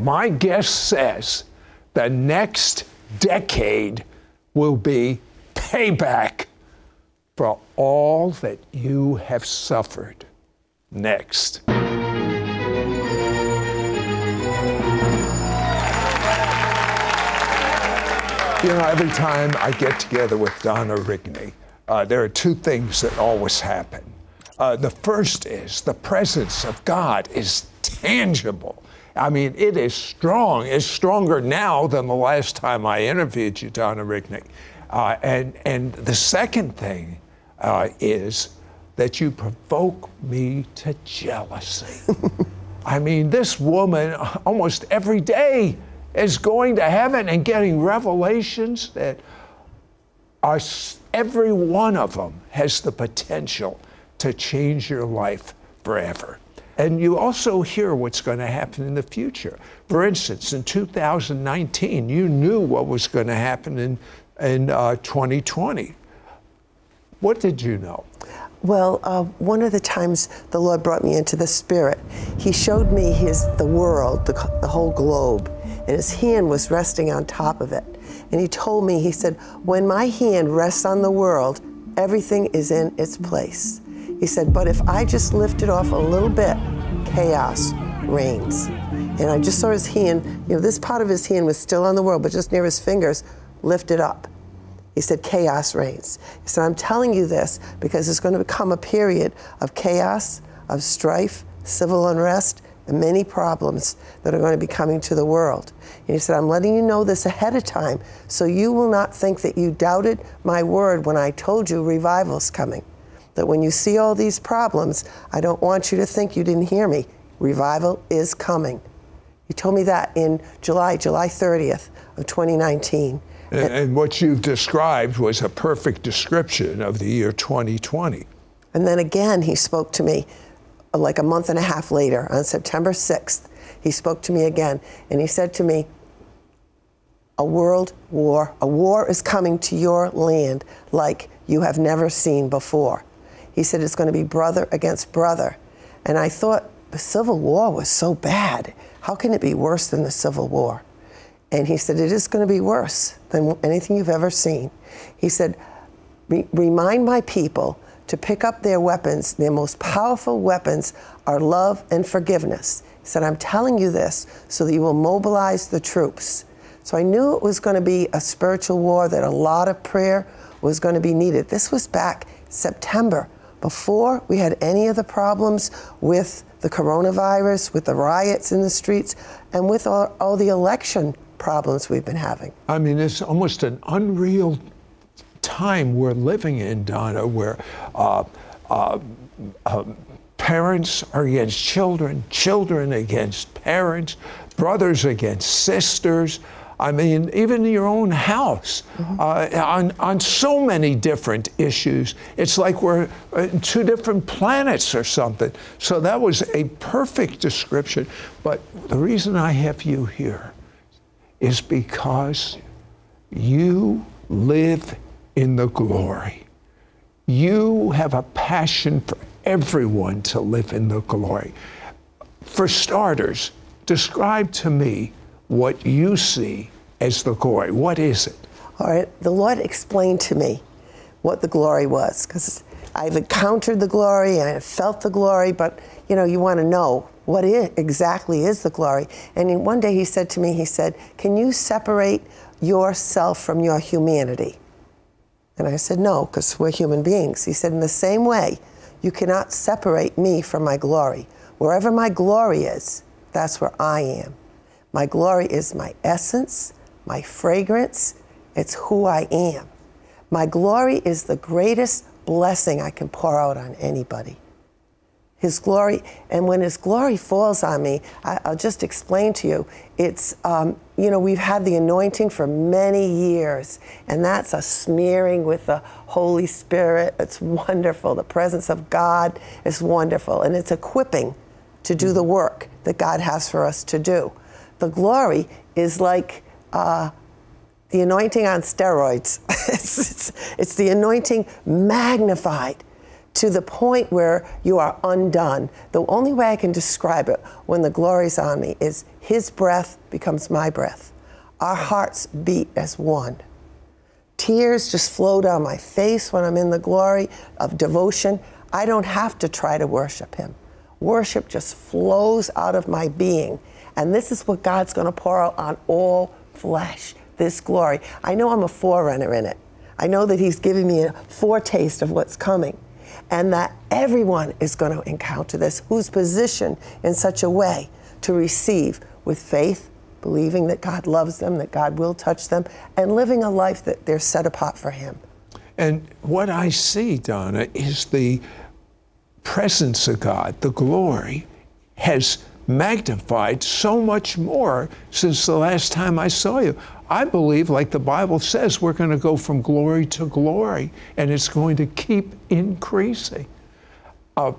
My guess says the next decade will be payback for all that you have suffered. Next. You know, every time I get together with Donna Rigney, uh, there are two things that always happen. Uh, the first is the presence of God is tangible. I mean, it is strong. It's stronger now than the last time I interviewed you, Donna Rigney. Uh, and, and the second thing uh, is that you provoke me to jealousy. I mean, this woman almost every day is going to heaven and getting revelations that are, every one of them has the potential to change your life forever. And you also hear what's going to happen in the future. For instance, in 2019, you knew what was going to happen in, in uh, 2020. What did you know? Well, uh, one of the times the Lord brought me into the Spirit, He showed me His the world, the, the whole globe, and His hand was resting on top of it. And He told me, He said, "When my hand rests on the world, everything is in its place." He said, "But if I just lift it off a little bit, chaos reigns." And I just saw His hand. You know, this part of His hand was still on the world, but just near His fingers, lifted up. He said, chaos reigns. He said, I'm telling you this because there's going to become a period of chaos, of strife, civil unrest, and many problems that are going to be coming to the world. And he said, I'm letting you know this ahead of time so you will not think that you doubted my word when I told you revival's coming. That when you see all these problems, I don't want you to think you didn't hear me. Revival is coming. He told me that in July, July 30th of 2019. And, and, what you've described was a perfect description of the year 2020. And then again, he spoke to me uh, like a month and a half later on September 6th. He spoke to me again and he said to me, A world war, a war is coming to your land like you have never seen before. He said it's going to be brother against brother. And I thought the Civil War was so bad. How can it be worse than the Civil War? And he said, It is going to be worse than anything you've ever seen. He said, Remind my people to pick up their weapons. Their most powerful weapons are love and forgiveness. He said, I'm telling you this so that you will mobilize the troops. So I knew it was going to be a spiritual war, that a lot of prayer was going to be needed. This was back September, before we had any of the problems with the coronavirus, with the riots in the streets, and with all, all the election problems we've been having. I mean, it's almost an unreal time we're living in, Donna, where uh, uh, uh, parents are against children, children against parents, brothers against sisters. I mean, even in your own house, mm-hmm. uh, on, on so many different issues. It's like we're in two different planets or something. So that was a perfect description. But the reason I have you here is because you live in the glory. You have a passion for everyone to live in the glory. For starters, describe to me what you see as the glory. What is it? All right, the Lord explained to me what the glory was because I've encountered the glory and I've felt the glory, but you know, you want to know what exactly is the glory. And one day he said to me, he said, Can you separate yourself from your humanity? And I said, No, because we're human beings. He said, In the same way, you cannot separate me from my glory. Wherever my glory is, that's where I am. My glory is my essence, my fragrance, it's who I am. My glory is the greatest blessing I can pour out on anybody. His glory, and when His glory falls on me, I, will just explain to you. It's, um, you know, we've had the anointing for many years, and that's a smearing with the Holy Spirit. It's wonderful. The presence of God is wonderful, and it's equipping to do the work that God has for us to do. The glory is like uh, the anointing on steroids. it's, it's, it's the anointing magnified to the point where you are undone. The only way I can describe it when the glory's on me is His breath becomes my breath. Our hearts beat as one. Tears just flow down my face when I'm in the glory of devotion. I don't have to try to worship Him. Worship just flows out of my being. And this is what God's going to pour out on all flesh this glory. I know I'm a forerunner in it. I know that He's giving me a foretaste of what's coming. And that everyone is going to encounter this who's positioned in such a way to receive with faith, believing that God loves them, that God will touch them, and living a life that they're set apart for Him. And what I see, Donna, is the presence of God, the glory, has magnified so much more since the last time I saw you. I believe, like the Bible says, we're going to go from glory to glory, and it's going to keep increasing. Uh,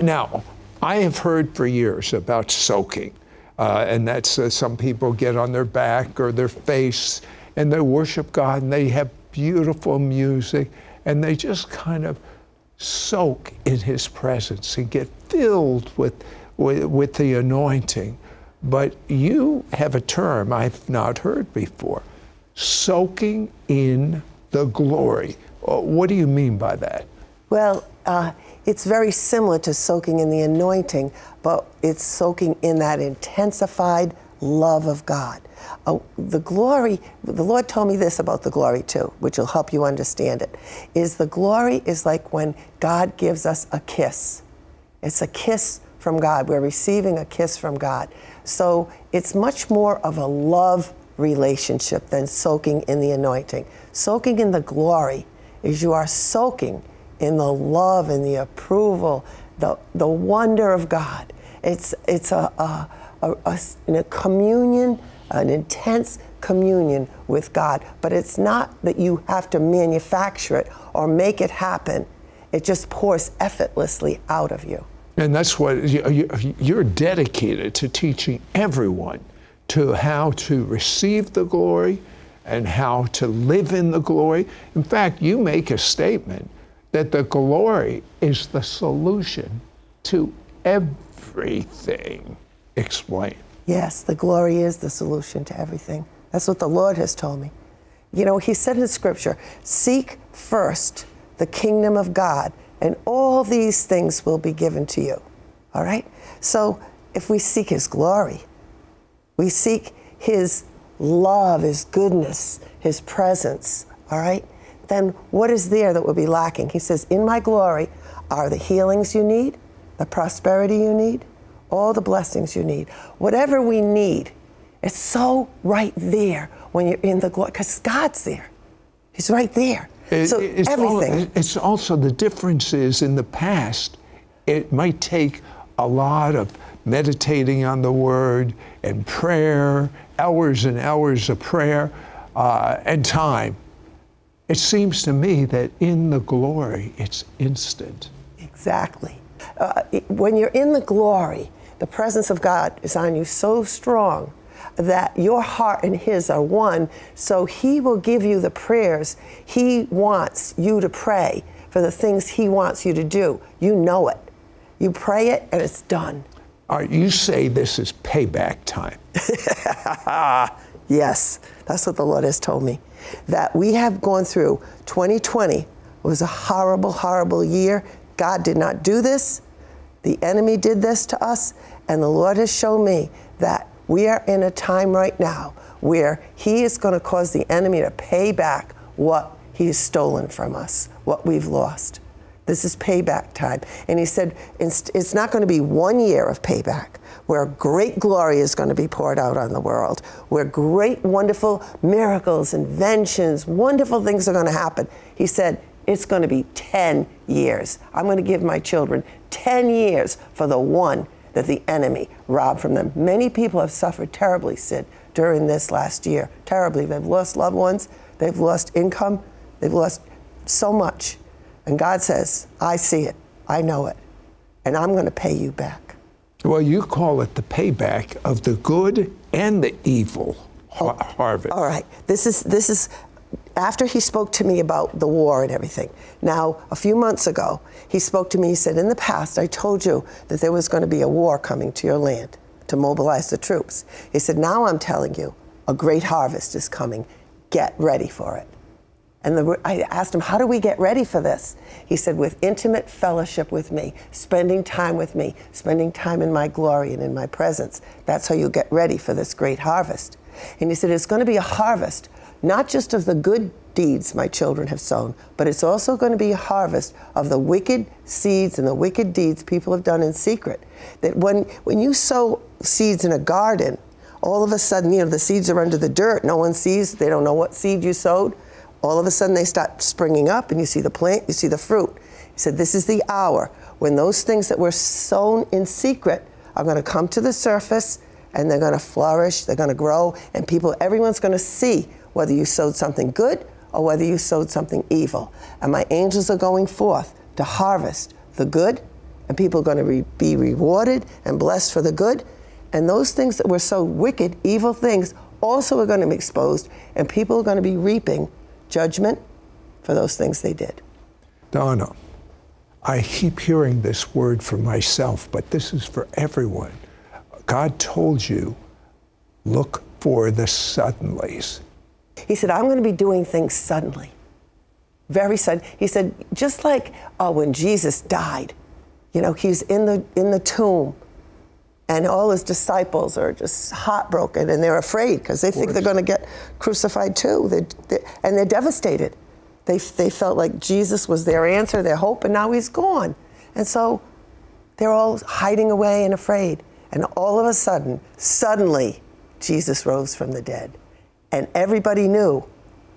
now, I have heard for years about soaking, uh, and that's uh, some people get on their back or their face and they worship God and they have beautiful music and they just kind of soak in His presence and get filled with, with, with the anointing. But you have a term I've not heard before soaking in the glory. Uh, what do you mean by that? Well, uh, it's very similar to soaking in the anointing, but it's soaking in that intensified love of God. Uh, the glory, the Lord told me this about the glory too, which will help you understand it, is the glory is like when God gives us a kiss. It's a kiss from God. We're receiving a kiss from God. So it's much more of a love relationship than soaking in the anointing. Soaking in the glory is you are soaking in the love and the approval, the, the wonder of God. It's, it's a, a, a, a, a communion, an intense communion with God, but it's not that you have to manufacture it or make it happen. It just pours effortlessly out of you. And that's what you're dedicated to teaching everyone to how to receive the glory and how to live in the glory. In fact, you make a statement that the glory is the solution to everything. Explain. Yes, the glory is the solution to everything. That's what the Lord has told me. You know, He said in Scripture, Seek first the kingdom of God, and all these things will be given to you. All right? So if we seek His glory, we seek His love, His goodness, His presence, all right? then what is there that will be lacking? He says, In my glory are the healings you need, the prosperity you need, all the blessings you need. Whatever we need, it's so right there when you're in the glory, because God's there. He's right there. It, so it's everything. All, it's also the difference is in the past, it might take a lot of meditating on the word and prayer, hours and hours of prayer uh, and time. It seems to me that in the glory, it's instant. Exactly. Uh, when you're in the glory, the presence of God is on you so strong that your heart and His are one, so He will give you the prayers He wants you to pray for the things He wants you to do. You know it. You pray it, and it's done. Are you say this is payback time. yes, that's what the Lord has told me that we have gone through 2020 was a horrible, horrible year. God did not do this. The enemy did this to us. And the Lord has shown me that we are in a time right now where He is going to cause the enemy to pay back what He's stolen from us, what we've lost. This is payback time. And He said it's not going to be one year of payback where great glory is going to be poured out on the world, where great, wonderful miracles, inventions, wonderful things are going to happen. He said, it's going to be 10 years. I'm going to give my children 10 years for the one that the enemy robbed from them. Many people have suffered terribly, Sid, during this last year. Terribly. They've lost loved ones, they've lost income, they've lost so much. And God says, I see it, I know it, and I'm going to pay you back. Well, you call it the payback of the good and the evil oh, harvest. All right. This is this is after he spoke to me about the war and everything. Now, a few months ago, he spoke to me. He said, "In the past, I told you that there was going to be a war coming to your land. To mobilize the troops. He said, Now I'm telling you, a great harvest is coming. Get ready for it. And the, I asked him, How do we get ready for this? He said, With intimate fellowship with me, spending time with me, spending time in my glory and in my presence. That's how you get ready for this great harvest. And he said, It's going to be a harvest, not just of the good deeds my children have sown, but it's also going to be a harvest of the wicked seeds and the wicked deeds people have done in secret. That when, when you sow seeds in a garden, all of a sudden, you know, the seeds are under the dirt. No one sees, they don't know what seed you sowed. All of a sudden, they start springing up, and you see the plant, you see the fruit. He said, This is the hour when those things that were sown in secret are going to come to the surface and they're going to flourish, they're going to grow, and people, everyone's going to see whether you sowed something good or whether you sowed something evil. And my angels are going forth to harvest the good, and people are going to re- be rewarded and blessed for the good. And those things that were so wicked, evil things, also are going to be exposed, and people are going to be reaping judgment for those things they did. Donna, I keep hearing this word for myself, but this is for everyone. God told you, look for the suddenlies. He said, I'm going to be doing things suddenly. Very sudden. He said, just like uh, when Jesus died, you know, he's in the, in the tomb and all his disciples are just heartbroken and they're afraid because they think they're going to get crucified too. They, they, and they're devastated. They, they felt like Jesus was their answer, their hope, and now he's gone. And so they're all hiding away and afraid. And all of a sudden, suddenly, Jesus rose from the dead. And everybody knew,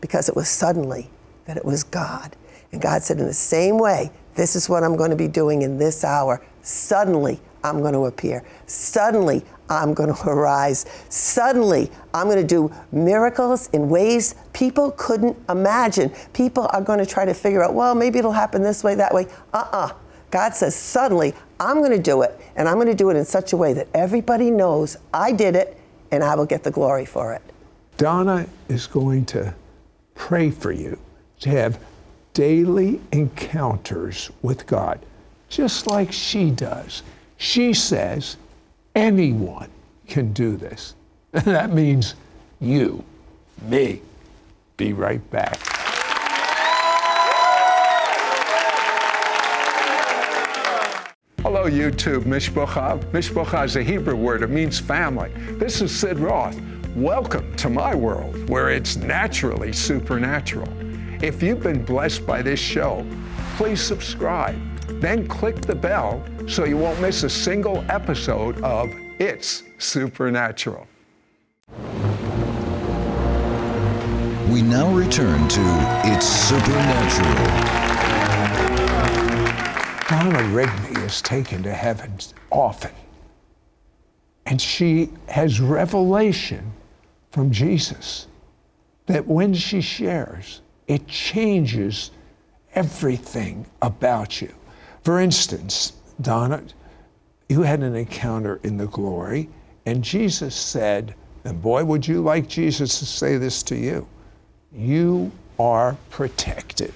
because it was suddenly, that it was God. And God said, in the same way, this is what I'm going to be doing in this hour. Suddenly, I'm going to appear. Suddenly, I'm going to arise. Suddenly, I'm going to do miracles in ways people couldn't imagine. People are going to try to figure out, well, maybe it'll happen this way, that way. Uh uh God says, suddenly, I'm going to do it, and I'm going to do it in such a way that everybody knows I did it, and I will get the glory for it. Donna is going to pray for you to have daily encounters with God, just like she does. She says anyone can do this. And that means you, me. Be right back. Hello, YouTube, Mishpocha. Mishpocha is a Hebrew word. It means family. This is Sid Roth. Welcome to my world where it's naturally supernatural. If you've been blessed by this show, please subscribe. Then click the bell so you won't miss a single episode of It's Supernatural. We now return to It's Supernatural. Donna Rigney is taken to heaven often. And she has revelation from Jesus that when she shares, it changes everything about you. For instance, Donna, you had an encounter in the glory, and Jesus said, and boy, would you like Jesus to say this to you you are protected.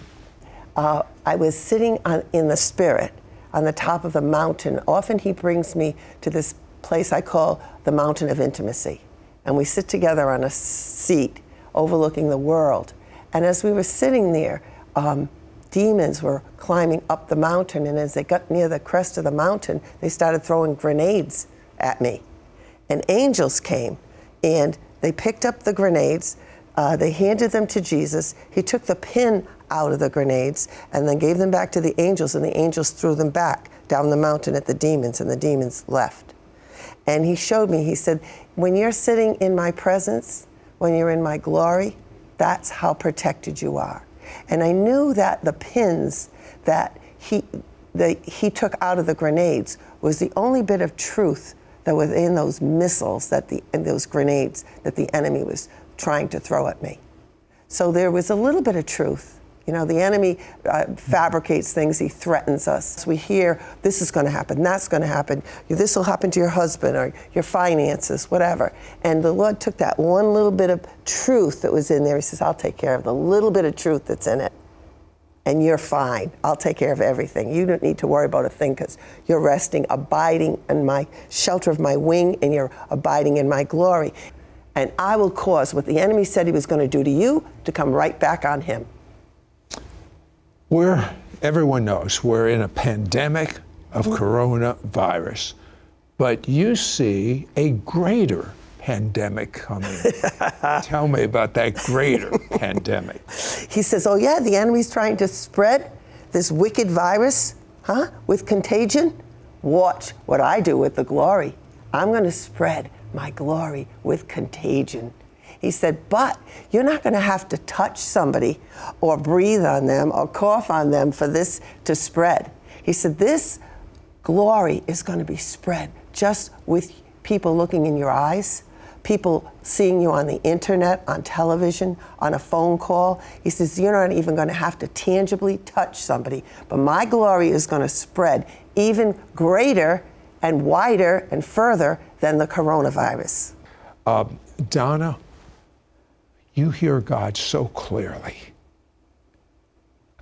Uh, I was sitting on, in the Spirit on the top of the mountain. Often He brings me to this place I call the mountain of intimacy. And we sit together on a seat overlooking the world. And as we were sitting there, um, demons were climbing up the mountain, and as they got near the crest of the mountain, they started throwing grenades at me. And angels came, and they picked up the grenades. Uh, they handed them to Jesus. He took the pin out of the grenades and then gave them back to the angels, and the angels threw them back down the mountain at the demons, and the demons left. And he showed me, he said, When you're sitting in my presence, when you're in my glory, that's how protected you are. And I knew that the pins that he, the, he took out of the grenades was the only bit of truth that was in those missiles that the in those grenades that the enemy was trying to throw at me. So there was a little bit of truth. You know, the enemy uh, fabricates things, he threatens us. We hear this is going to happen, that's going to happen, this will happen to your husband or your finances, whatever. And the Lord took that one little bit of truth that was in there. He says, I'll take care of the little bit of truth that's in it. and you're fine. I'll take care of everything. You don't need to worry about a thing because you're resting, abiding in my shelter of my wing, and you're abiding in my glory. And I will cause what the enemy said he was going to do to you to come right back on him. We're, everyone knows, we're in a pandemic of mm-hmm. coronavirus, but you see a greater pandemic coming. Tell me about that greater pandemic. He says, Oh, yeah, the enemy's trying to spread this wicked virus, huh, with contagion. Watch what I do with the glory. I'm going to spread my glory with contagion. He said, But you're not going to have to touch somebody or breathe on them or cough on them for this to spread. He said, This glory is going to be spread just with people looking in your eyes people seeing you on the internet, on television, on a phone call. He says, You're not even going to have to tangibly touch somebody, but my glory is going to spread even greater and wider and further than the coronavirus. Um, Donna, you hear God so clearly.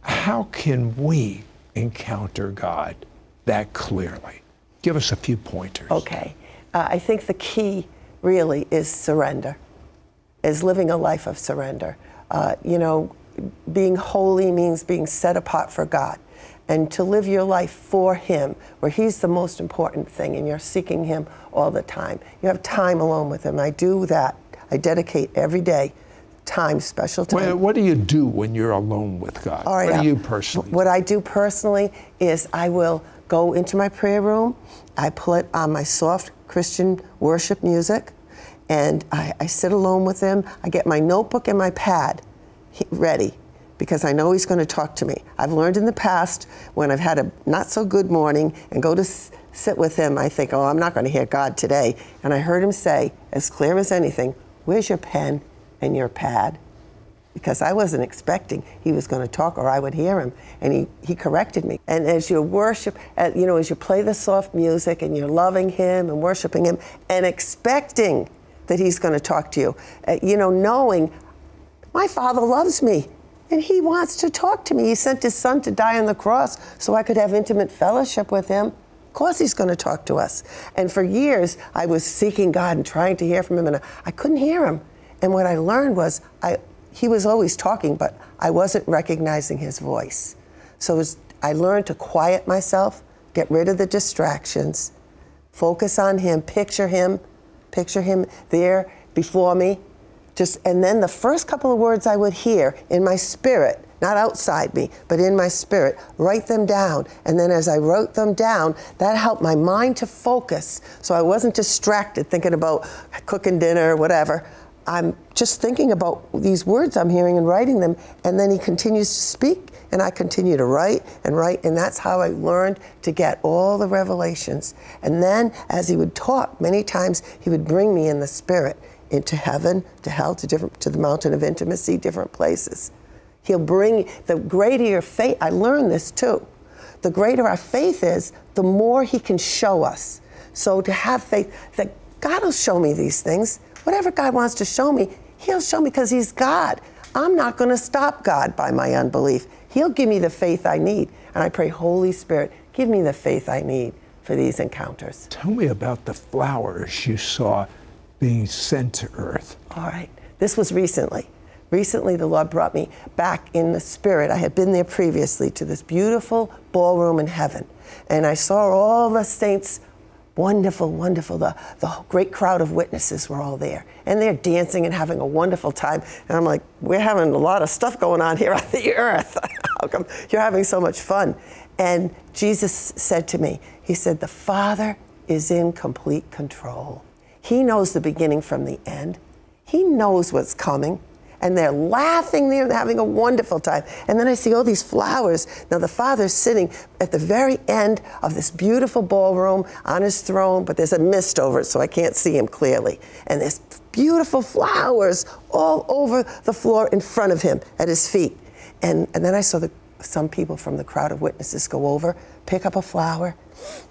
How can we encounter God that clearly? Give us a few pointers. Okay. Uh, I think the key really is surrender, is living a life of surrender. Uh, you know, being holy means being set apart for God. And to live your life for Him, where He's the most important thing, and you're seeking Him all the time. You have time alone with Him. I do that. I dedicate every day time, special time. Well, what do you do when you're alone with God? All right, what do you personally? What I do personally is I will go into my prayer room. I put on my soft Christian worship music and I, I, sit alone with him. I get my notebook and my pad ready because I know he's going to talk to me. I've learned in the past when I've had a not so good morning and go to s- sit with him, I think, oh, I'm not going to hear God today. And I heard him say, as clear as anything, where's your pen and your pad? Because I wasn't expecting he was going to talk or I would hear him. And he, he corrected me. And as you worship, you know, as you play the soft music and you're loving him and worshiping him and expecting that he's going to talk to you. Uh, you know, knowing my father loves me and he wants to talk to me. He sent his son to die on the cross so I could have intimate fellowship with him. Of course, he's going to talk to us. And for years, I was seeking God and trying to hear from him, and I couldn't hear him. And what I learned was I, he was always talking, but I wasn't recognizing his voice. So was, I learned to quiet myself, get rid of the distractions, focus on him, picture him, picture him there before me. Just and then the first couple of words I would hear in my spirit, not outside me, but in my spirit, write them down. And then as I wrote them down, that helped my mind to focus. So I wasn't distracted thinking about cooking dinner or whatever. I'm just thinking about these words I'm hearing and writing them, and then he continues to speak, and I continue to write and write, and that's how I learned to get all the revelations. And then, as he would talk, many times he would bring me in the spirit into heaven, to hell, to different, to the mountain of intimacy, different places. He'll bring the greater your faith. I learned this too. The greater our faith is, the more he can show us. So to have faith that God will show me these things Whatever God wants to show me, He'll show me because He's God. I'm not going to stop God by my unbelief. He'll give me the faith I need. And I pray, Holy Spirit, give me the faith I need for these encounters. Tell me about the flowers you saw being sent to earth. All right. This was recently. Recently, the Lord brought me back in the spirit. I had been there previously to this beautiful ballroom in heaven. And I saw all the saints wonderful, wonderful. The, the great crowd of witnesses were all there. And they're dancing and having a wonderful time. And I'm like, we're having a lot of stuff going on here on the earth. How come you're having so much fun? And Jesus said to me, He said, The Father is in complete control. He knows the beginning from the end, He knows what's coming and they're laughing, they're having a wonderful time. And then I see all these flowers. Now, the father's sitting at the very end of this beautiful ballroom on his throne, but there's a mist over it, so I can't see him clearly. And there's beautiful flowers all over the floor in front of him at his feet. And, and then I saw the, some people from the crowd of witnesses go over, pick up a flower.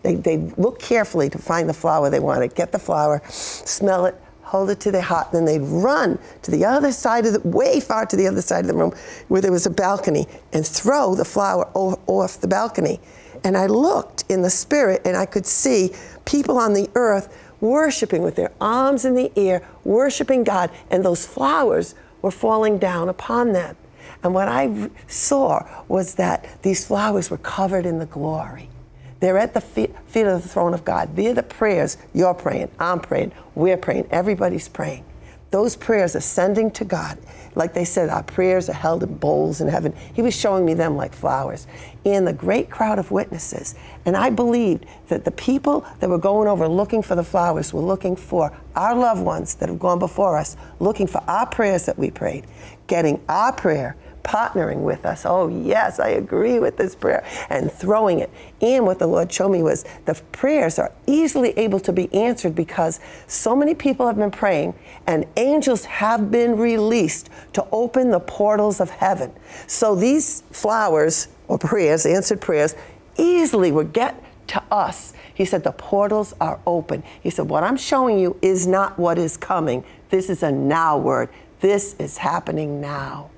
They, they look carefully to find the flower they want to get the flower, smell it, hold it to their heart, and then they'd run to the other side of the, way far to the other side of the room where there was a balcony and throw the flower off the balcony. And I looked in the spirit and I could see people on the earth worshiping with their arms in the air, worshiping God, and those flowers were falling down upon them. And what I saw was that these flowers were covered in the glory. They're at the feet, feet of the throne of God. They're the prayers you're praying, I'm praying, we're praying, everybody's praying. Those prayers ascending to God, like they said, our prayers are held in bowls in heaven. He was showing me them like flowers. In the great crowd of witnesses. And I believed that the people that were going over looking for the flowers were looking for our loved ones that have gone before us, looking for our prayers that we prayed, getting our prayer partnering with us. Oh, yes, I agree with this prayer, and throwing it. And what the Lord showed me was the prayers are easily able to be answered because so many people have been praying, and angels have been released to open the portals of heaven. So these flowers or prayers, answered prayers, easily would get to us. He said, The portals are open. He said, What I'm showing you is not what is coming. This is a now word. This is happening now.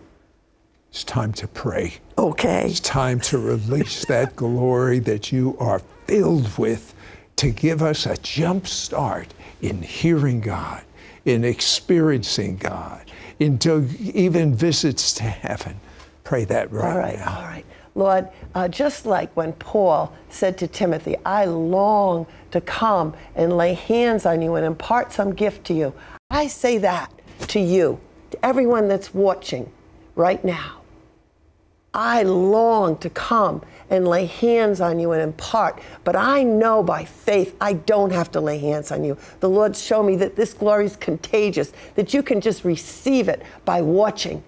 It's time to pray. Okay. It's time to release that glory that you are filled with to give us a jump start in hearing God, in experiencing God, into even visits to heaven. Pray that right All right, now. all right. Lord, uh, just like when Paul said to Timothy, I long to come and lay hands on you and impart some gift to you. I say that to you, to everyone that's watching right now. I long to come and lay hands on you and impart, but I know by faith I don't have to lay hands on you. The Lord showed me that this glory is contagious, that you can just receive it by watching,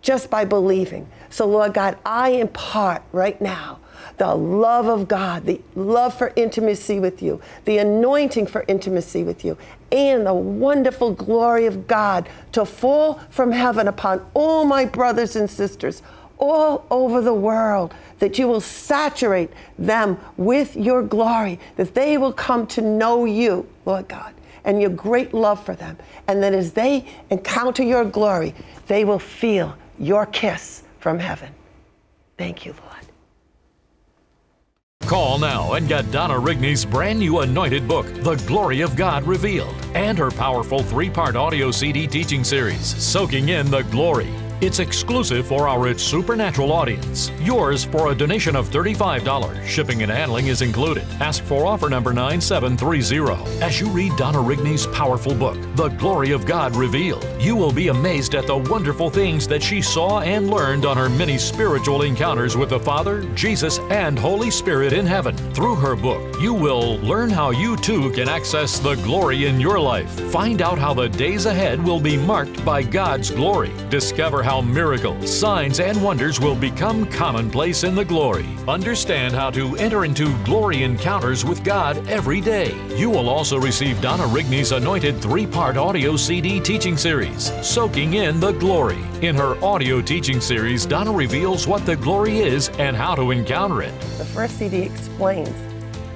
just by believing. So, Lord God, I impart right now the love of God, the love for intimacy with you, the anointing for intimacy with you, and the wonderful glory of God to fall from heaven upon all my brothers and sisters all over the world, that you will saturate them with your glory, that they will come to know you, Lord God, and your great love for them. And that as they encounter your glory, they will feel your kiss from heaven. Thank you, Lord. Call now and get Donna Rigney's brand new anointed book, The Glory of God Revealed, and her powerful three part audio CD teaching series, Soaking in the Glory. It's exclusive for our It's Supernatural audience. Yours for a donation of $35. Shipping and handling is included. Ask for offer number 9730. As you read Donna Rigney's powerful book, The Glory of God Revealed, you will be amazed at the wonderful things that she saw and learned on her many spiritual encounters with the Father, Jesus, and Holy Spirit in heaven. Through her book, you will learn how you too can access the glory in your life. Find out how the days ahead will be marked by God's glory. Discover how miracles, signs, and wonders will become commonplace in the glory. Understand how to enter into glory encounters with God every day. You will also receive Donna Rigney's anointed three part audio CD teaching series, Soaking in the Glory. In her audio teaching series, Donna reveals what the glory is and how to encounter it. The first CD explains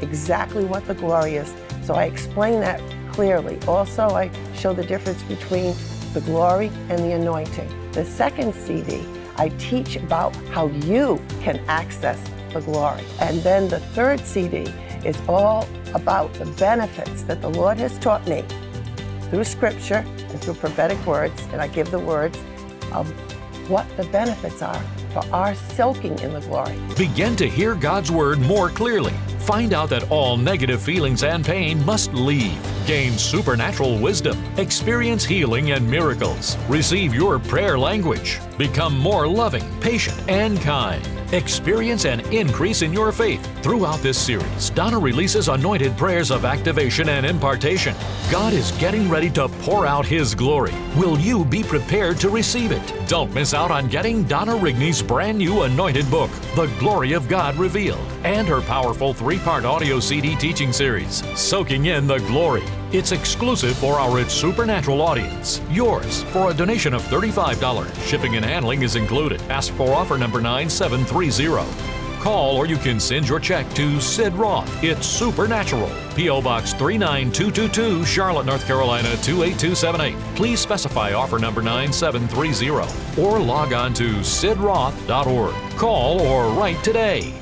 exactly what the glory is. So I explain that clearly. Also, I show the difference between the glory and the anointing. The second CD, I teach about how you can access the glory. And then the third CD is all about the benefits that the Lord has taught me through scripture and through prophetic words, and I give the words of what the benefits are for our soaking in the glory. Begin to hear God's Word more clearly. Find out that all negative feelings and pain must leave. Gain supernatural wisdom. Experience healing and miracles. Receive your prayer language. Become more loving, patient, and kind. Experience an increase in your faith. Throughout this series, Donna releases anointed prayers of activation and impartation. God is getting ready to pour out His glory. Will you be prepared to receive it? Don't miss out on getting Donna Rigney's brand new anointed book, The Glory of God Revealed, and her powerful three part audio CD teaching series, Soaking in the Glory. It's exclusive for our It's Supernatural audience. Yours for a donation of $35. Shipping and handling is included. Ask for offer number 9730 call or you can send your check to Sid Roth. It's Supernatural. P.O. Box 39222, Charlotte, North Carolina 28278. Please specify offer number 9730 or log on to sidroth.org. Call or write today.